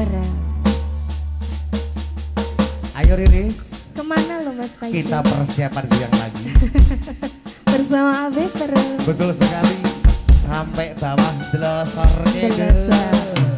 Negara. Ayo Riris. Ke mana lo Mas Panji? Kita persiapan siang lagi. Bersama Abe terus. Betul sekali. Sampai bawah delosornya. Delosor.